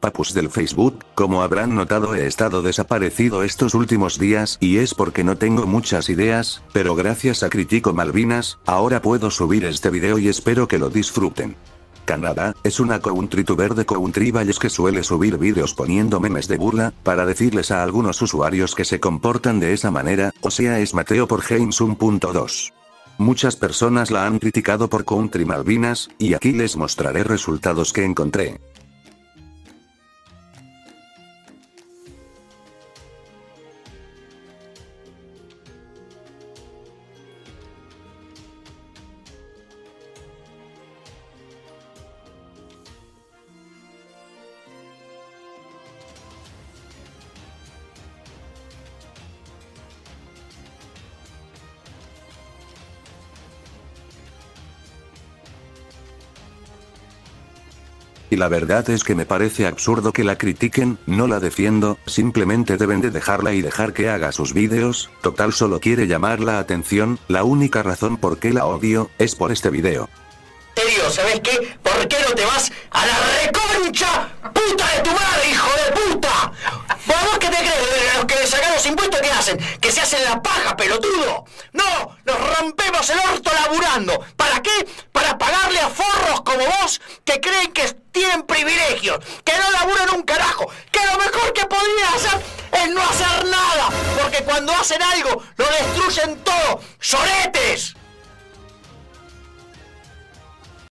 Papus del Facebook, como habrán notado he estado desaparecido estos últimos días y es porque no tengo muchas ideas, pero gracias a Critico Malvinas, ahora puedo subir este video y espero que lo disfruten. Canadá, es una countrytuber de country valles que suele subir vídeos poniendo memes de burla, para decirles a algunos usuarios que se comportan de esa manera, o sea es Mateo por James1.2. Muchas personas la han criticado por Country Malvinas, y aquí les mostraré resultados que encontré. Y la verdad es que me parece absurdo que la critiquen, no la defiendo, simplemente deben de dejarla y dejar que haga sus vídeos, total solo quiere llamar la atención, la única razón por qué la odio, es por este video. serio, ¿sabes qué? ¿Por qué no te vas a la reconcha puta de tu madre, hijo de puta? ¿Vos qué te crees? Los que sacan los impuestos, ¿qué hacen? ¿Que se hacen la paja, pelotudo? No, nos rompemos el orto laburando. ¿Para qué? Para pagarle a forros como vos que creen que tienen privilegios, que no laburan un carajo, que lo mejor que podrían hacer es no hacer nada, porque cuando hacen algo lo destruyen todo. ¡Lloretes!